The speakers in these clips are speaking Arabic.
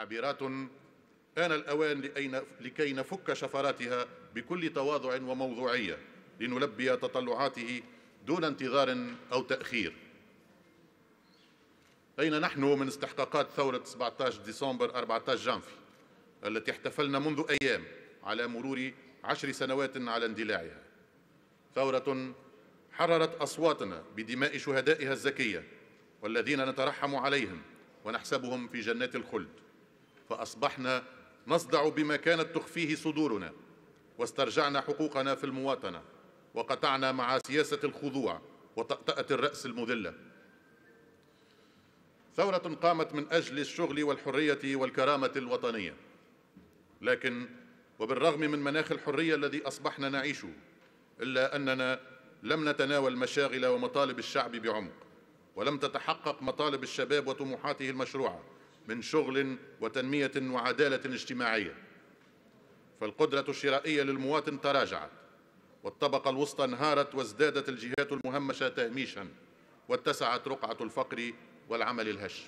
تعبيرات آن الأوان لكي نفك شفراتها بكل تواضع وموضوعية لنلبي تطلعاته دون انتظار أو تأخير. أين نحن من استحقاقات ثورة 17 ديسمبر 14 جانفي التي احتفلنا منذ أيام على مرور عشر سنوات على اندلاعها؟ ثورة حررت أصواتنا بدماء شهدائها الزكية والذين نترحم عليهم ونحسبهم في جنات الخلد. فأصبحنا نصدع بما كانت تخفيه صدورنا واسترجعنا حقوقنا في المواطنة وقطعنا مع سياسة الخضوع وطأطأة الرأس المذلة. ثورة قامت من أجل الشغل والحرية والكرامة الوطنية. لكن وبالرغم من مناخ الحرية الذي أصبحنا نعيشه إلا أننا لم نتناول مشاغل ومطالب الشعب بعمق ولم تتحقق مطالب الشباب وطموحاته المشروعة. من شغل وتنمية وعدالة اجتماعية. فالقدرة الشرائية للمواطن تراجعت والطبقة الوسطى انهارت وازدادت الجهات المهمشة تهميشا واتسعت رقعة الفقر والعمل الهش.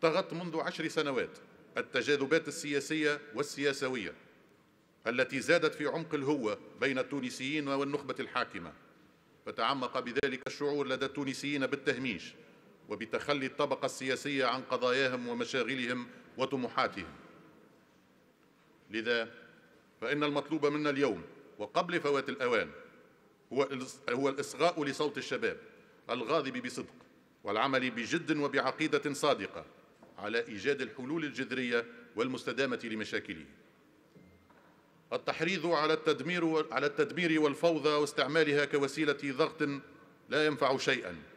طغت منذ عشر سنوات التجاذبات السياسية والسياسوية التي زادت في عمق الهوة بين التونسيين والنخبة الحاكمة فتعمق بذلك الشعور لدى التونسيين بالتهميش. وبتخلي الطبقة السياسية عن قضاياهم ومشاغلهم وطموحاتهم. لذا فإن المطلوب منا اليوم وقبل فوات الأوان هو هو الإصغاء لصوت الشباب الغاضب بصدق والعمل بجد وبعقيدة صادقة على إيجاد الحلول الجذرية والمستدامة لمشاكله. التحريض على التدمير على التدمير والفوضى واستعمالها كوسيلة ضغط لا ينفع شيئا.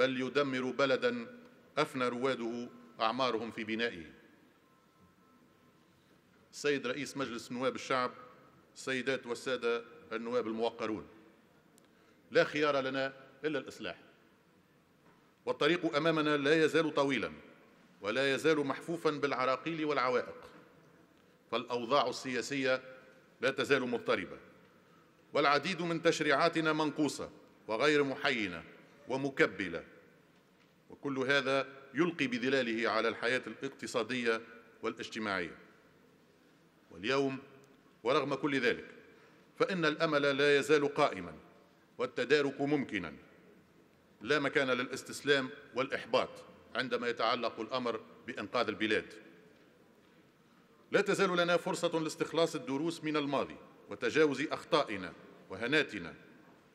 بل يدمر بلدا أفنى رواده أعمارهم في بنائه. السيد رئيس مجلس نواب الشعب السيدات والسادة النواب الموقرون لا خيار لنا إلا الإصلاح. والطريق أمامنا لا يزال طويلا ولا يزال محفوفا بالعراقيل والعوائق. فالأوضاع السياسية لا تزال مضطربة والعديد من تشريعاتنا منقوصة وغير محينة ومكبلة. وكل هذا يلقي بظلاله على الحياة الاقتصادية والاجتماعية. واليوم ورغم كل ذلك فإن الأمل لا يزال قائما والتدارك ممكنا. لا مكان للاستسلام والإحباط عندما يتعلق الأمر بإنقاذ البلاد. لا تزال لنا فرصة لاستخلاص الدروس من الماضي وتجاوز أخطائنا وهناتنا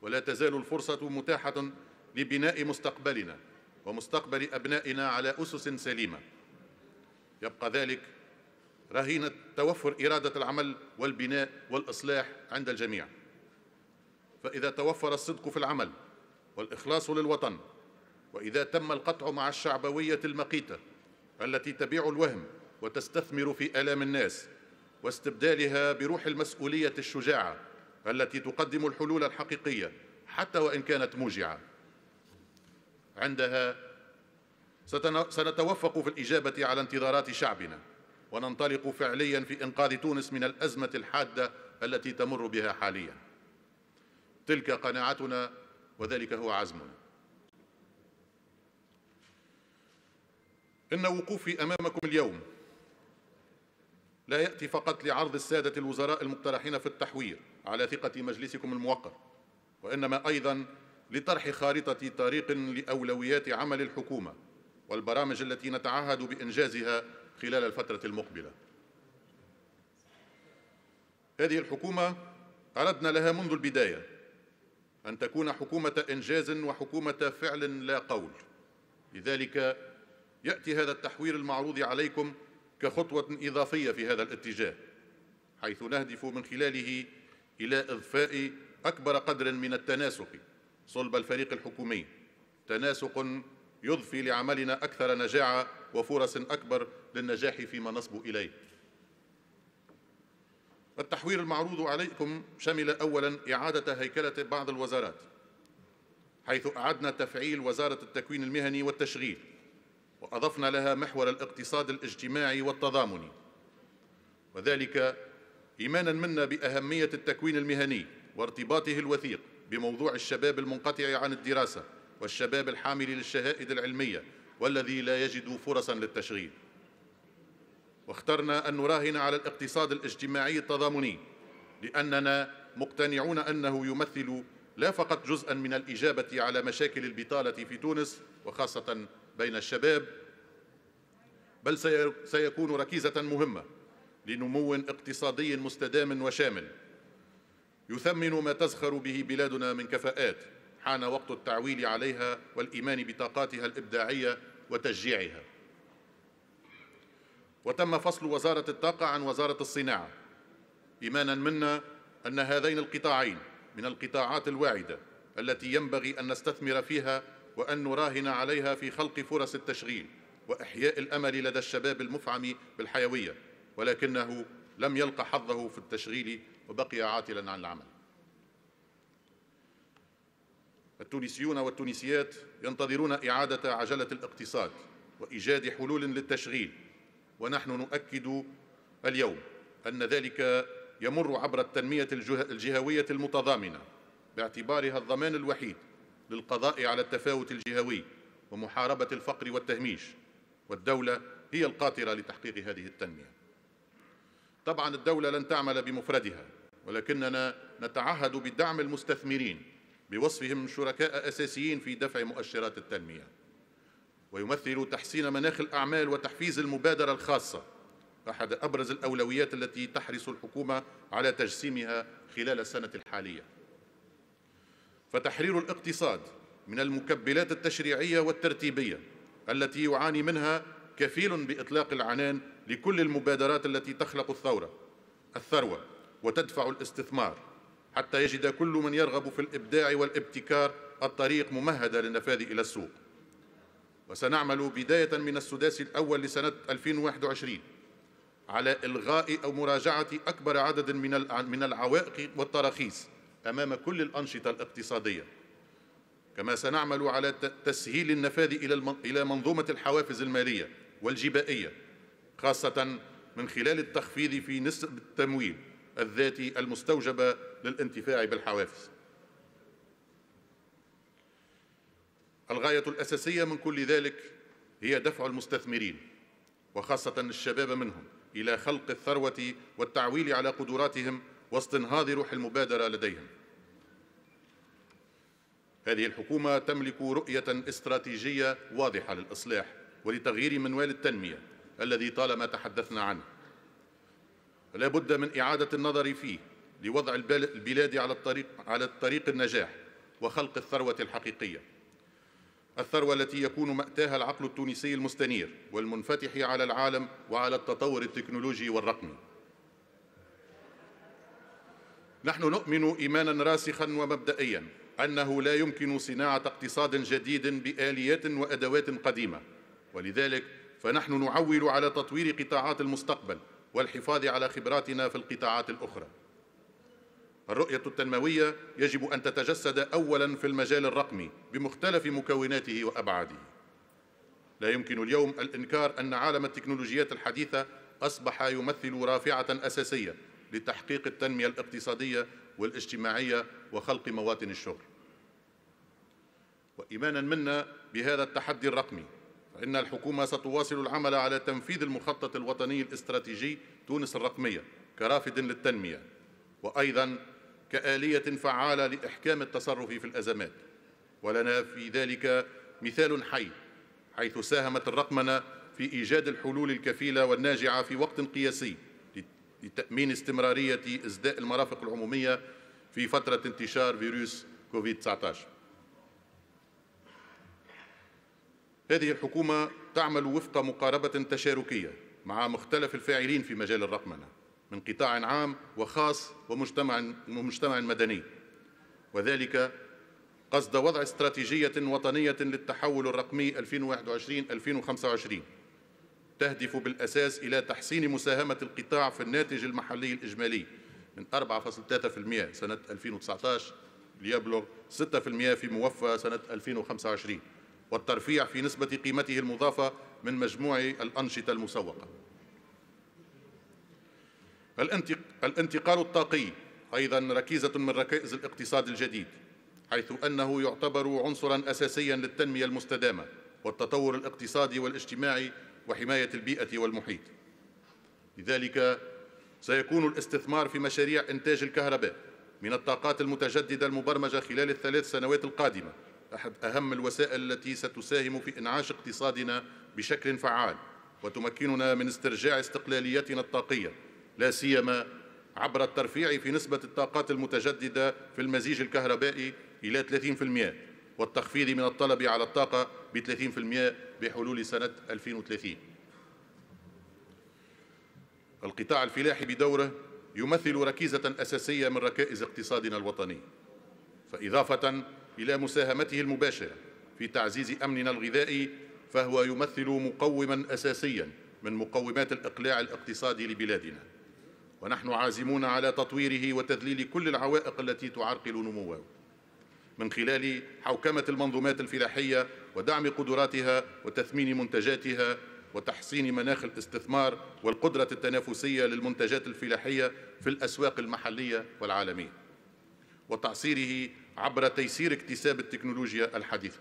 ولا تزال الفرصة متاحة لبناء مستقبلنا. ومستقبل أبنائنا على أسس سليمة. يبقى ذلك رهينة توفر إرادة العمل والبناء والإصلاح عند الجميع. فإذا توفر الصدق في العمل والإخلاص للوطن وإذا تم القطع مع الشعبوية المقيتة التي تبيع الوهم وتستثمر في آلام الناس واستبدالها بروح المسؤولية الشجاعة التي تقدم الحلول الحقيقية حتى وإن كانت موجعة. عندها. سنتوفق في الإجابة على انتظارات شعبنا وننطلق فعليا في إنقاذ تونس من الأزمة الحادة التي تمر بها حاليا. تلك قناعتنا وذلك هو عزمنا. إن وقوفي أمامكم اليوم لا يأتي فقط لعرض السادة الوزراء المقترحين في التحوير على ثقة مجلسكم الموقر وإنما أيضا لطرح خارطة طريق لأولويات عمل الحكومة والبرامج التي نتعهد بإنجازها خلال الفترة المقبلة. هذه الحكومة أردنا لها منذ البداية أن تكون حكومة إنجاز وحكومة فعل لا قول. لذلك يأتي هذا التحوير المعروض عليكم كخطوة إضافية في هذا الاتجاه حيث نهدف من خلاله إلى إضفاء أكبر قدر من التناسق صلب الفريق الحكومي. تناسق يضفي لعملنا أكثر نجاعة وفرص أكبر للنجاح فيما نصب إليه. التحوير المعروض عليكم شمل أولا إعادة هيكلة بعض الوزارات حيث أعدنا تفعيل وزارة التكوين المهني والتشغيل وأضفنا لها محور الاقتصاد الاجتماعي والتضامني وذلك إيمانا منا بأهمية التكوين المهني وارتباطه الوثيق. بموضوع الشباب المنقطع عن الدراسة والشباب الحامل للشهائد العلمية والذي لا يجد فرصا للتشغيل. واخترنا أن نراهن على الاقتصاد الاجتماعي التضامني لأننا مقتنعون أنه يمثل لا فقط جزءا من الإجابة على مشاكل البطالة في تونس وخاصة بين الشباب بل سيكون ركيزة مهمة لنمو اقتصادي مستدام وشامل. يثمن ما تزخر به بلادنا من كفاءات حان وقت التعويل عليها والإيمان بطاقاتها الإبداعية وتشجيعها. وتم فصل وزارة الطاقة عن وزارة الصناعة. إيمانا منا أن هذين القطاعين من القطاعات الواعدة التي ينبغي أن نستثمر فيها وأن نراهن عليها في خلق فرص التشغيل وإحياء الأمل لدى الشباب المفعم بالحيوية ولكنه لم يلقى حظه في التشغيل وبقي عاطلا عن العمل. التونسيون والتونسيات ينتظرون إعادة عجلة الاقتصاد وإيجاد حلول للتشغيل ونحن نؤكد اليوم أن ذلك يمر عبر التنمية الجهوية المتضامنة باعتبارها الضمان الوحيد للقضاء على التفاوت الجهوي ومحاربة الفقر والتهميش والدولة هي القاطرة لتحقيق هذه التنمية. طبعا الدولة لن تعمل بمفردها ولكننا نتعهد بدعم المستثمرين بوصفهم شركاء أساسيين في دفع مؤشرات التنمية. ويمثل تحسين مناخ الأعمال وتحفيز المبادرة الخاصة أحد أبرز الأولويات التي تحرص الحكومة على تجسيمها خلال السنة الحالية. فتحرير الاقتصاد من المكبلات التشريعية والترتيبية التي يعاني منها كفيل بإطلاق العنان لكل المبادرات التي تخلق الثورة الثروة وتدفع الاستثمار حتى يجد كل من يرغب في الإبداع والابتكار الطريق ممهدة للنفاذ إلى السوق. وسنعمل بداية من السداس الأول لسنة 2021 على إلغاء أو مراجعة أكبر عدد من من العوائق والتراخيص أمام كل الأنشطة الاقتصادية. كما سنعمل على تسهيل النفاذ إلى منظومة الحوافز المالية والجبائية خاصة من خلال التخفيض في نسب التمويل الذاتي المستوجبة للانتفاع بالحوافز. الغاية الأساسية من كل ذلك هي دفع المستثمرين وخاصة الشباب منهم إلى خلق الثروة والتعويل على قدراتهم واستنهاض روح المبادرة لديهم. هذه الحكومة تملك رؤية استراتيجية واضحة للإصلاح ولتغيير منوال التنمية الذي طالما تحدثنا عنه. لا بد من إعادة النظر فيه لوضع البلاد على الطريق على الطريق النجاح وخلق الثروة الحقيقية. الثروة التي يكون مأتاها العقل التونسي المستنير والمنفتح على العالم وعلى التطور التكنولوجي والرقمي. نحن نؤمن إيمانا راسخا ومبدئيا أنه لا يمكن صناعة اقتصاد جديد بآليات وأدوات قديمة. ولذلك فنحن نعول على تطوير قطاعات المستقبل والحفاظ على خبراتنا في القطاعات الأخرى. الرؤية التنموية يجب أن تتجسد أولا في المجال الرقمي بمختلف مكوناته وأبعاده. لا يمكن اليوم الإنكار أن عالم التكنولوجيات الحديثة أصبح يمثل رافعة أساسية لتحقيق التنمية الاقتصادية والاجتماعية وخلق مواطن الشغل. وإيمانا منا بهذا التحدي الرقمي فإن الحكومة ستواصل العمل على تنفيذ المخطط الوطني الاستراتيجي تونس الرقمية كرافد للتنمية وأيضاً كآلية فعالة لإحكام التصرف في الأزمات. ولنا في ذلك مثال حي حيث ساهمت الرقمنة في إيجاد الحلول الكفيلة والناجعة في وقت قياسي لتأمين استمرارية إسداء المرافق العمومية في فترة انتشار فيروس كوفيد-19 هذه الحكومة تعمل وفق مقاربة تشاركية مع مختلف الفاعلين في مجال الرقمنة من قطاع عام وخاص ومجتمع ومجتمع مدني. وذلك قصد وضع استراتيجية وطنية للتحول الرقمي 2021-2025 تهدف بالأساس إلى تحسين مساهمة القطاع في الناتج المحلي الإجمالي من 4.3% سنة 2019 ليبلغ 6% في موفى سنة 2025 والترفيع في نسبة قيمته المضافة من مجموع الأنشطة المسوقة. الانتقال الطاقي أيضا ركيزة من ركائز الاقتصاد الجديد حيث أنه يعتبر عنصرا أساسيا للتنمية المستدامة والتطور الاقتصادي والاجتماعي وحماية البيئة والمحيط. لذلك سيكون الاستثمار في مشاريع إنتاج الكهرباء من الطاقات المتجددة المبرمجة خلال الثلاث سنوات القادمة أحد أهم الوسائل التي ستساهم في إنعاش اقتصادنا بشكل فعال وتمكننا من استرجاع استقلاليتنا الطاقية لا سيما عبر الترفيع في نسبة الطاقات المتجددة في المزيج الكهربائي إلى 30% والتخفيض من الطلب على الطاقة ب 30% بحلول سنة 2030 القطاع الفلاحي بدوره يمثل ركيزة أساسية من ركائز اقتصادنا الوطني فإضافة إلى مساهمته المباشرة في تعزيز أمننا الغذائي فهو يمثل مقوما أساسيا من مقومات الإقلاع الاقتصادي لبلادنا. ونحن عازمون على تطويره وتذليل كل العوائق التي تعرقل نموه. من خلال حوكمة المنظومات الفلاحية ودعم قدراتها وتثمين منتجاتها وتحسين مناخ الاستثمار والقدرة التنافسية للمنتجات الفلاحية في الأسواق المحلية والعالمية. وتعصيره عبر تيسير اكتساب التكنولوجيا الحديثة.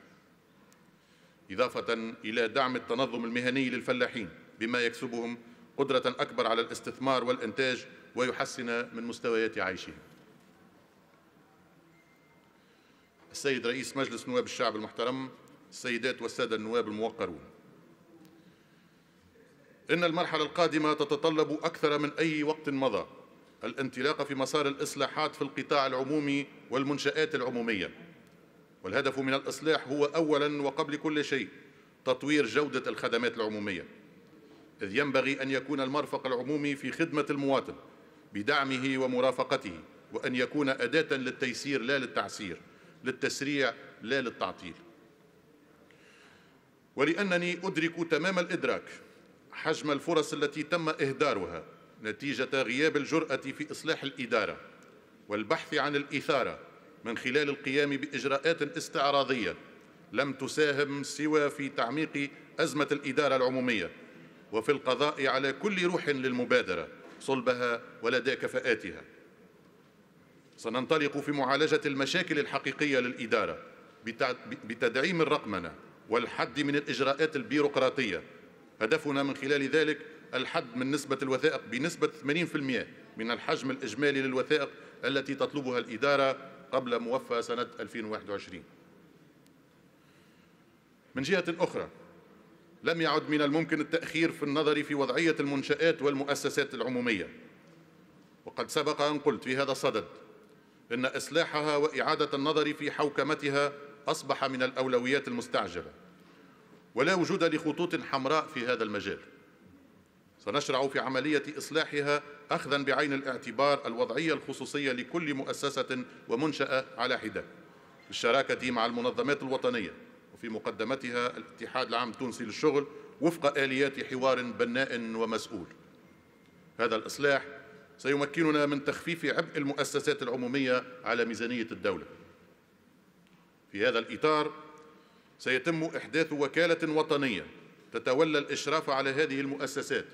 إضافة إلى دعم التنظم المهني للفلاحين بما يكسبهم قدرة أكبر على الاستثمار والإنتاج ويحسن من مستويات عيشهم. السيد رئيس مجلس نواب الشعب المحترم السيدات والسادة النواب الموقرون. إن المرحلة القادمة تتطلب أكثر من أي وقت مضى الانطلاق في مسار الإصلاحات في القطاع العمومي والمنشآت العمومية. والهدف من الإصلاح هو أولا وقبل كل شيء تطوير جودة الخدمات العمومية. إذ ينبغي أن يكون المرفق العمومي في خدمة المواطن بدعمه ومرافقته وأن يكون أداة للتيسير لا للتعسير للتسريع لا للتعطيل. ولأنني أدرك تمام الإدراك حجم الفرص التي تم إهدارها نتيجة غياب الجرأة في إصلاح الإدارة والبحث عن الإثارة من خلال القيام بإجراءات استعراضية لم تساهم سوى في تعميق أزمة الإدارة العمومية وفي القضاء على كل روح للمبادرة صلبها ولدى كفاءاتها. سننطلق في معالجة المشاكل الحقيقية للإدارة بتدعيم الرقمنة والحد من الإجراءات البيروقراطية. هدفنا من خلال ذلك الحد من نسبة الوثائق بنسبة 80% من الحجم الإجمالي للوثائق التي تطلبها الإدارة قبل موفى سنة 2021 من جهة أخرى لم يعد من الممكن التأخير في النظر في وضعية المنشآت والمؤسسات العمومية. وقد سبق أن قلت في هذا الصدد إن إصلاحها وإعادة النظر في حوكمتها أصبح من الأولويات المستعجلة. ولا وجود لخطوط حمراء في هذا المجال. سنشرع في عملية إصلاحها أخذا بعين الاعتبار الوضعية الخصوصية لكل مؤسسة ومنشأة على حدة. بالشراكة مع المنظمات الوطنية وفي مقدمتها الاتحاد العام التونسي للشغل وفق آليات حوار بناء ومسؤول. هذا الإصلاح سيمكننا من تخفيف عبء المؤسسات العمومية على ميزانية الدولة. في هذا الإطار سيتم إحداث وكالة وطنية تتولى الإشراف على هذه المؤسسات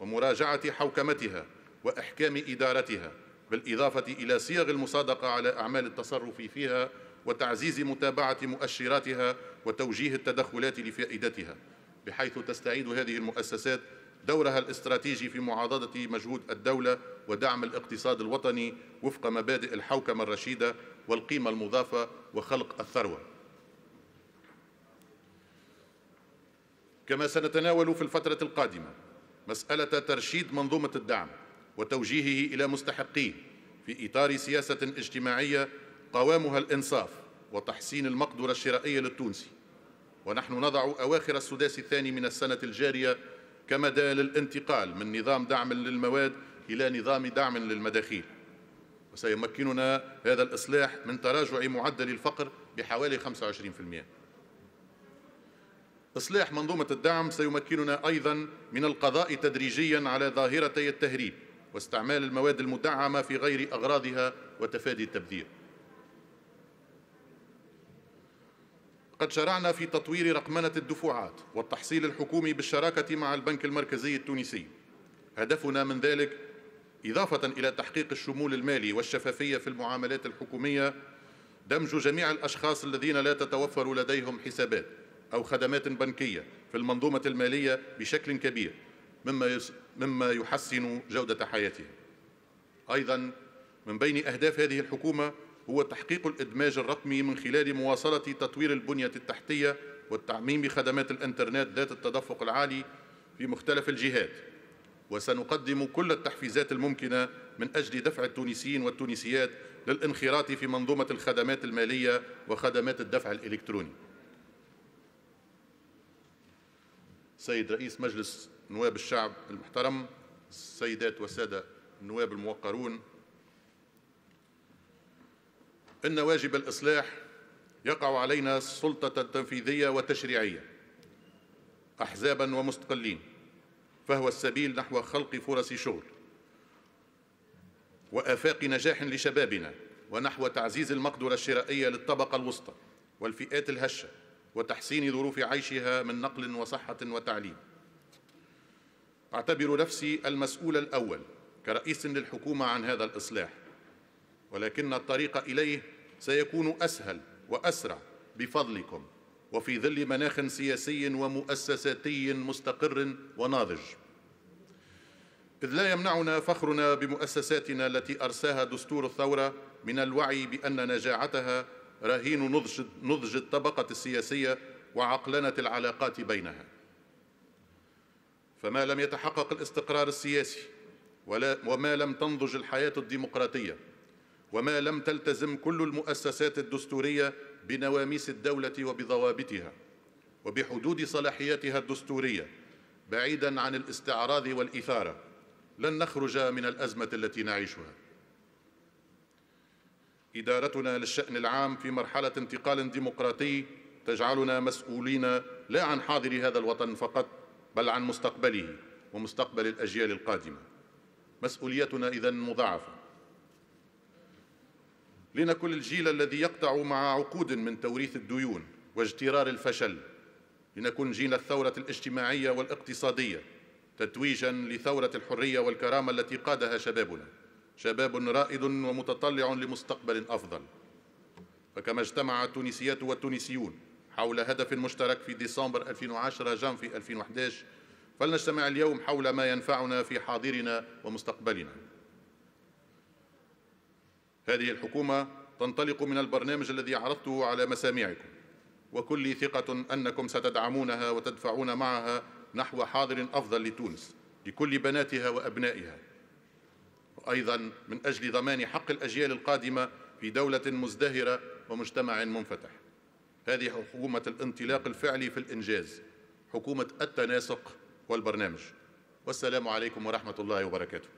ومراجعة حوكمتها وإحكام إدارتها بالإضافة إلى صيغ المصادقة على أعمال التصرف فيها وتعزيز متابعة مؤشراتها وتوجيه التدخلات لفائدتها بحيث تستعيد هذه المؤسسات دورها الاستراتيجي في معاضدة مجهود الدولة ودعم الاقتصاد الوطني وفق مبادئ الحوكمة الرشيدة والقيمة المضافة وخلق الثروة. كما سنتناول في الفترة القادمة مسألة ترشيد منظومة الدعم وتوجيهه إلى مستحقيه في إطار سياسة اجتماعية قوامها الإنصاف وتحسين المقدرة الشرائية للتونسي. ونحن نضع أواخر السداس الثاني من السنة الجارية كمدى للانتقال من نظام دعم للمواد إلى نظام دعم للمداخيل. وسيمكننا هذا الإصلاح من تراجع معدل الفقر بحوالي 25% إصلاح منظومة الدعم سيمكننا أيضا من القضاء تدريجيا على ظاهرتي التهريب واستعمال المواد المدعمة في غير أغراضها وتفادي التبذير. قد شرعنا في تطوير رقمنة الدفوعات والتحصيل الحكومي بالشراكة مع البنك المركزي التونسي. هدفنا من ذلك إضافة إلى تحقيق الشمول المالي والشفافية في المعاملات الحكومية. دمج جميع الأشخاص الذين لا تتوفر لديهم حسابات. أو خدمات بنكية في المنظومة المالية بشكل كبير مما مما يحسن جودة حياتهم. أيضا من بين أهداف هذه الحكومة هو تحقيق الإدماج الرقمي من خلال مواصلة تطوير البنية التحتية والتعميم خدمات الإنترنت ذات التدفق العالي في مختلف الجهات وسنقدم كل التحفيزات الممكنة من أجل دفع التونسيين والتونسيات للانخراط في منظومة الخدمات المالية وخدمات الدفع الإلكتروني سيد رئيس مجلس نواب الشعب المحترم السيدات والسادة النواب الموقرون. إن واجب الإصلاح يقع علينا السلطة التنفيذية والتشريعية أحزابا ومستقلين فهو السبيل نحو خلق فرص شغل وآفاق نجاح لشبابنا ونحو تعزيز المقدرة الشرائية للطبقة الوسطى والفئات الهشة. وتحسين ظروف عيشها من نقل وصحة وتعليم. أعتبر نفسي المسؤول الأول كرئيس للحكومة عن هذا الإصلاح ولكن الطريق إليه سيكون أسهل وأسرع بفضلكم وفي ظل مناخ سياسي ومؤسساتي مستقر وناضج. إذ لا يمنعنا فخرنا بمؤسساتنا التي أرساها دستور الثورة من الوعي بأن نجاعتها رهين نضج, نضج الطبقة السياسية وعقلنة العلاقات بينها. فما لم يتحقق الاستقرار السياسي ولا وما لم تنضج الحياة الديمقراطية وما لم تلتزم كل المؤسسات الدستورية بنواميس الدولة وبضوابطها وبحدود صلاحياتها الدستورية بعيدا عن الاستعراض والإثارة لن نخرج من الأزمة التي نعيشها. إدارتنا للشأن العام في مرحلة انتقال ديمقراطي تجعلنا مسؤولين لا عن حاضر هذا الوطن فقط بل عن مستقبله ومستقبل الأجيال القادمة. مسؤوليتنا إذن مضاعفة. لنكن الجيل الذي يقطع مع عقود من توريث الديون واجترار الفشل لنكن جيل الثورة الاجتماعية والاقتصادية تتويجا لثورة الحرية والكرامة التي قادها شبابنا. شباب رائد ومتطلع لمستقبل أفضل. فكما اجتمع التونسيات والتونسيون حول هدف مشترك في ديسمبر 2010 جانفي 2011 فلنجتمع اليوم حول ما ينفعنا في حاضرنا ومستقبلنا. هذه الحكومة تنطلق من البرنامج الذي عرضته على مسامعكم. وكل ثقة أنكم ستدعمونها وتدفعون معها نحو حاضر أفضل لتونس لكل بناتها وأبنائها. وأيضا من أجل ضمان حق الأجيال القادمة في دولة مزدهرة ومجتمع منفتح. هذه حكومة الانطلاق الفعلي في الإنجاز حكومة التناسق والبرنامج. والسلام عليكم ورحمة الله وبركاته.